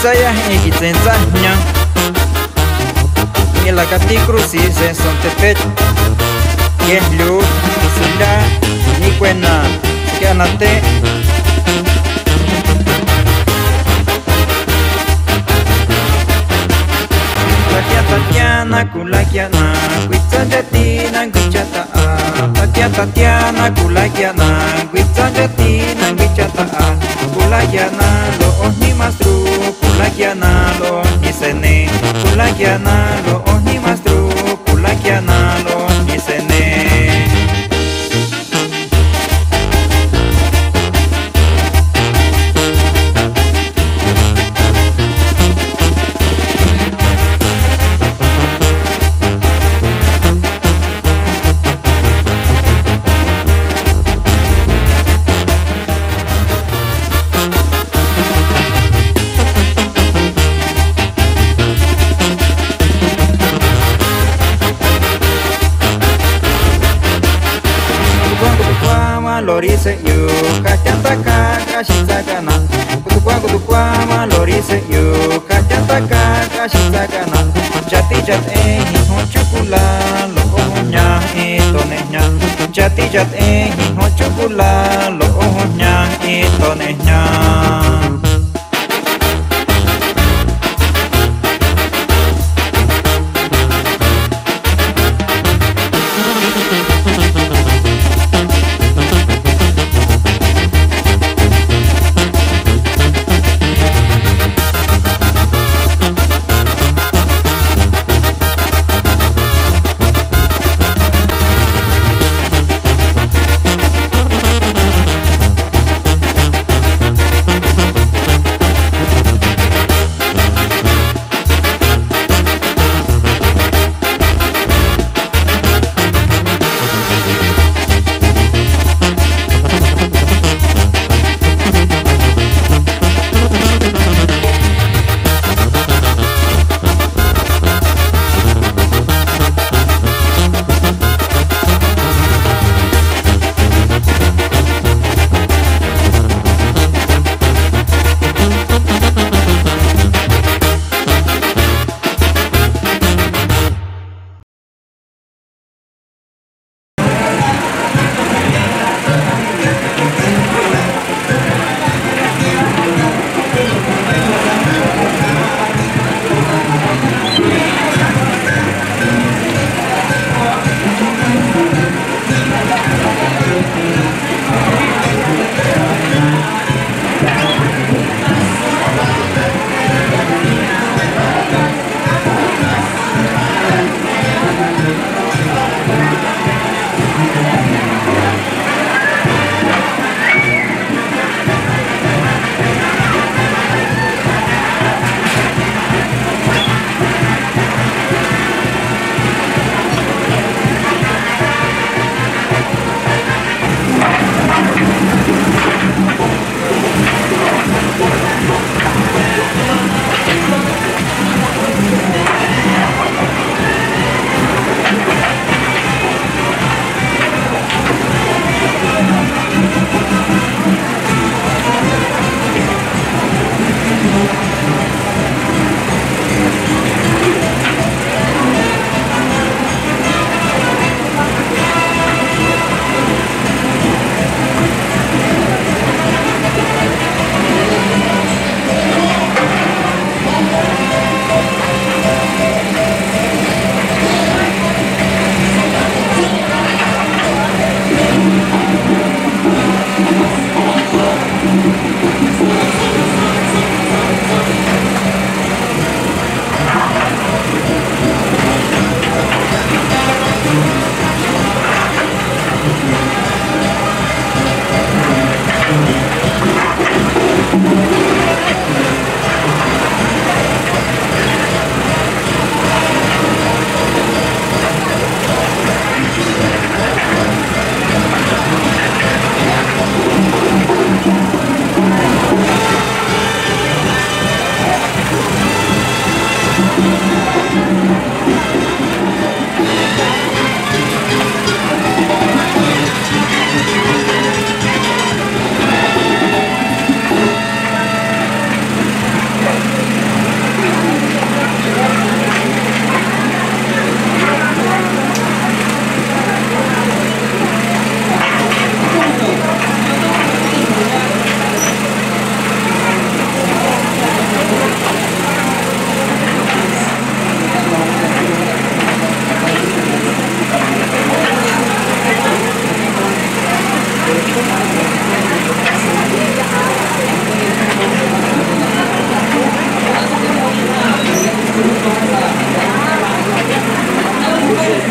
saya iki tsentsanya Ila kati cruci se son tepet Yehlu sila ni kuena Kianate. Tatia Tatiana kulakiana Kuitsa jatina kuchata Tatia Tatiana kulakiana Kuitsa jatina kuchata Kulakiana lo ohni mastru πουλάκι ανάλο, η σενή, πουλάκι ανάλο, όχι μας. 네.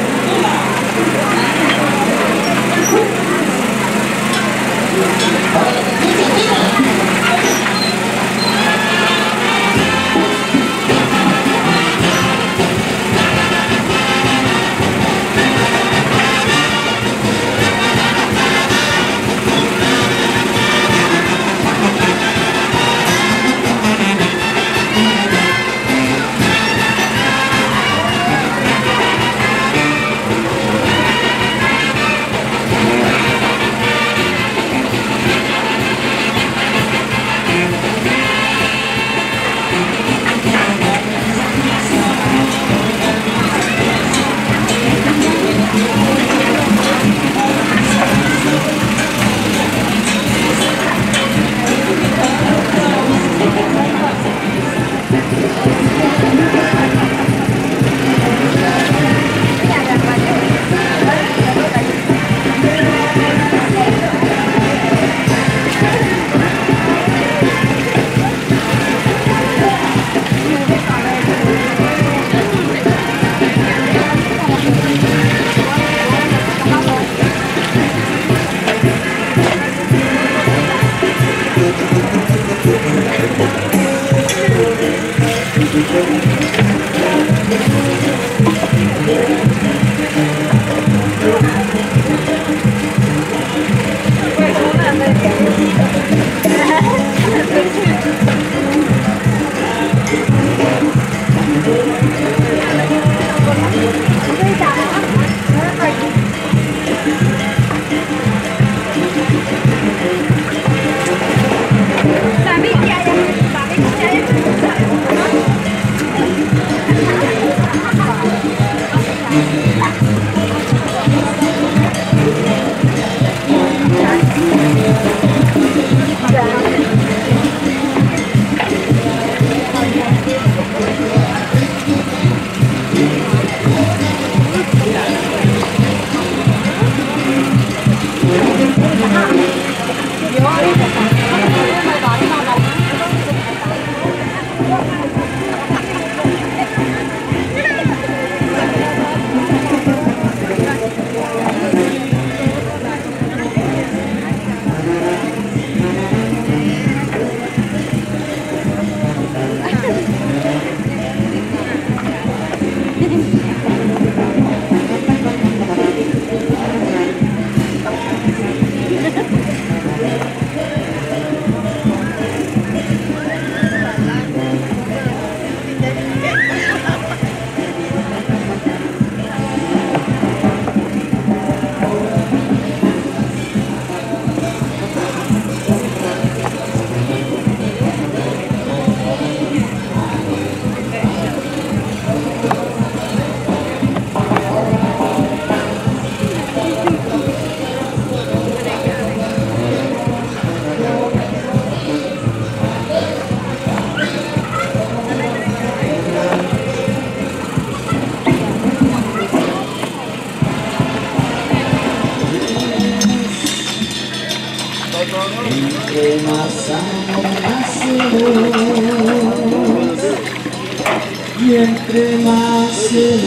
Y entre más se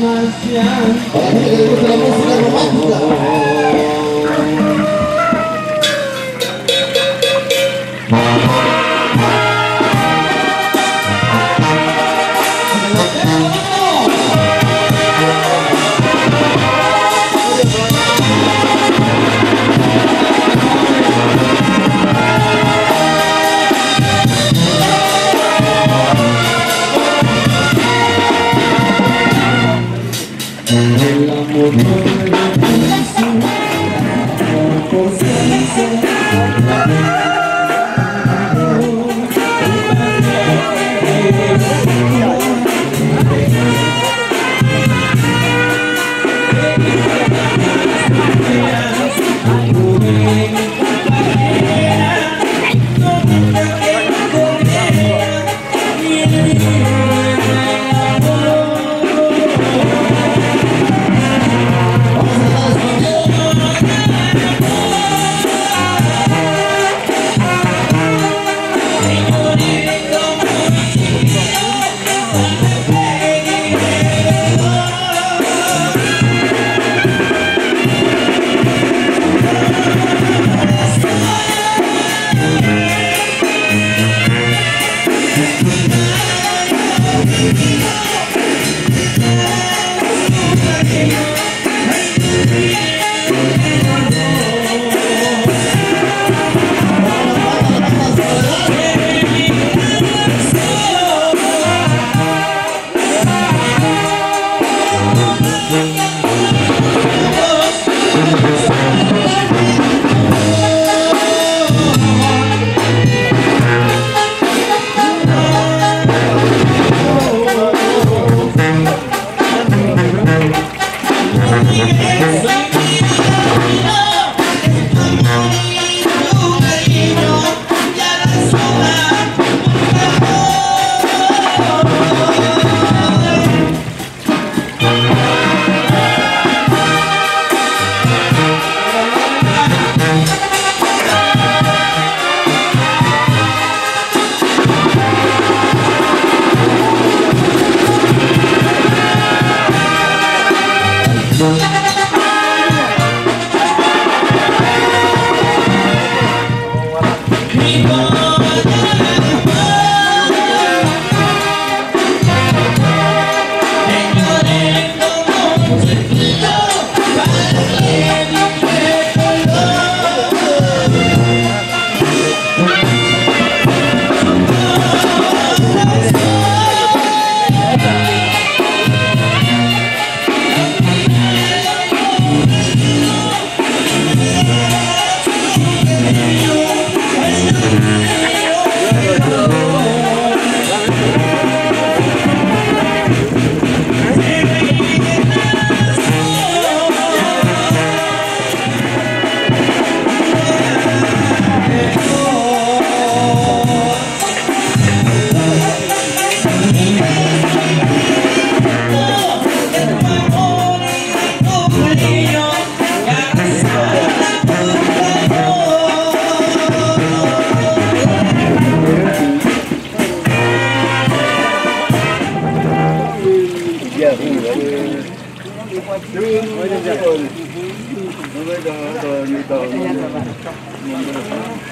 más llanto.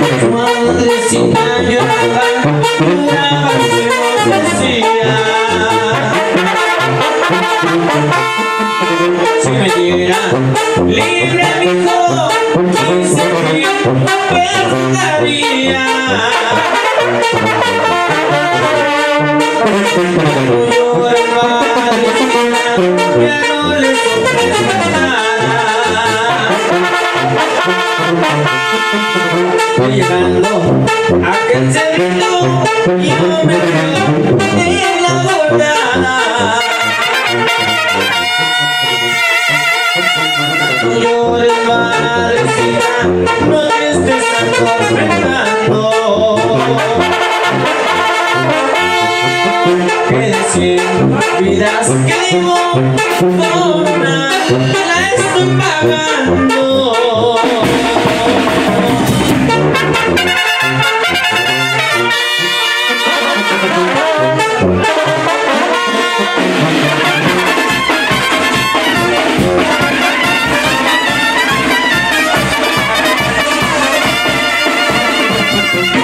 Madrecita you. lloraba su inocencia. Si me diera libre mi hijo, Yo hermanita, ya no le ofrezco nada llegando a aquel cerrito y no me en la No llores madrecita, no estés atormentando vidas digo, la estoy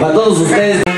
Para todos ustedes.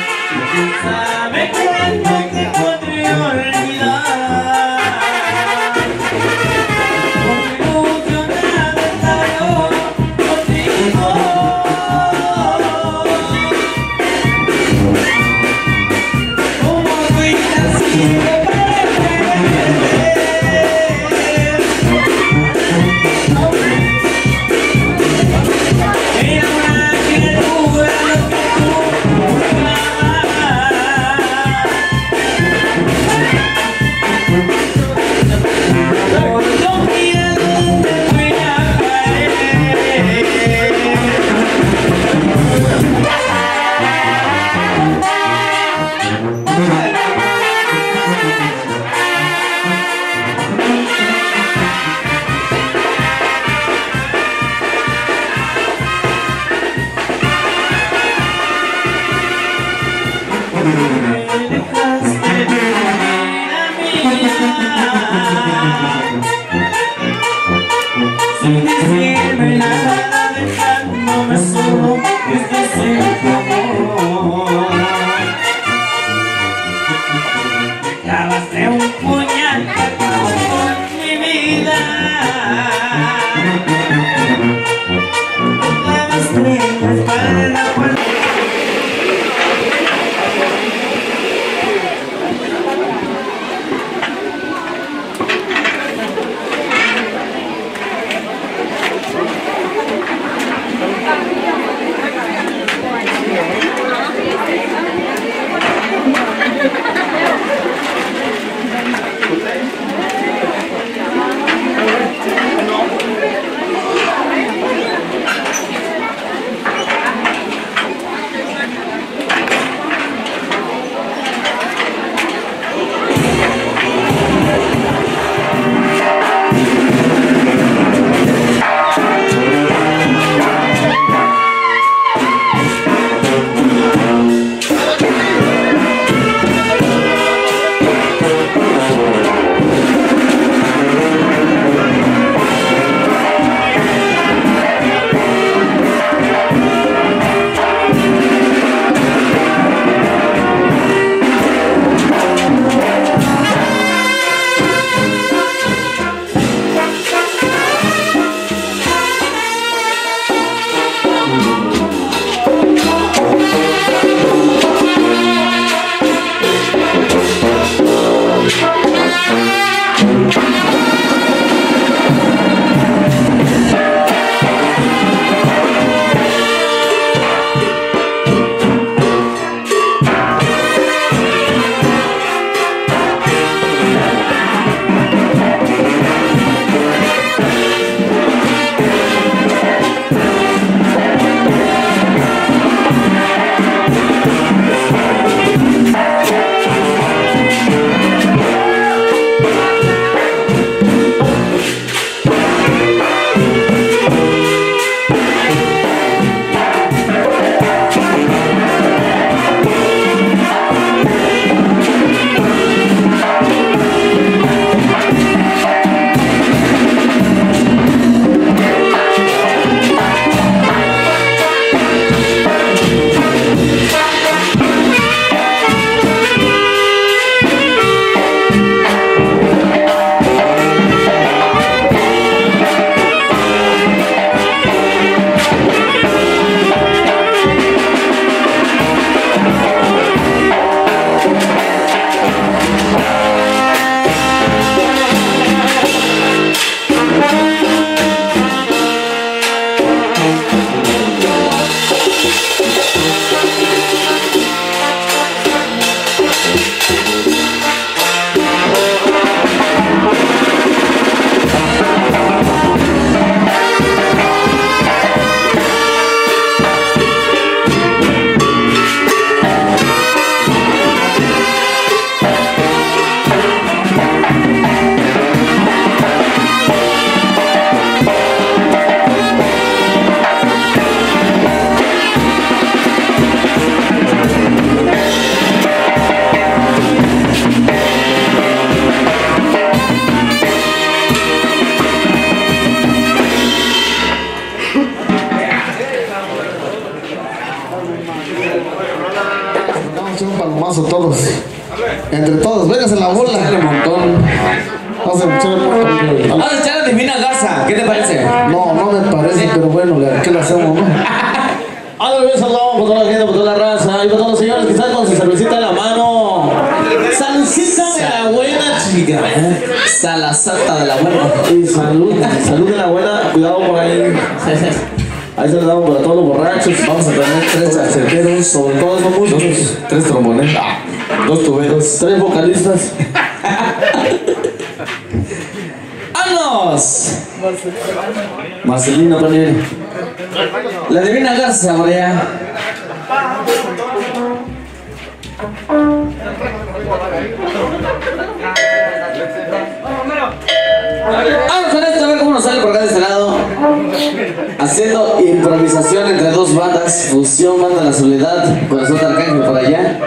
haciendo improvisación entre dos bandas, fusión, banda La Soledad, Corazón de Arcángel por allá,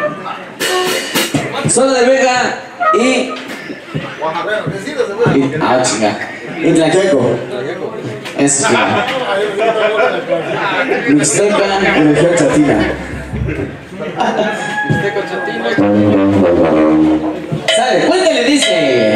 Zona de Vega y... y ah, chinga. Y Tlaqueco. Eso chinga. Mixteca y región chatina. Mixteca chatina. ¿Sabe? ¿Cuál que le dice?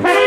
Thank you.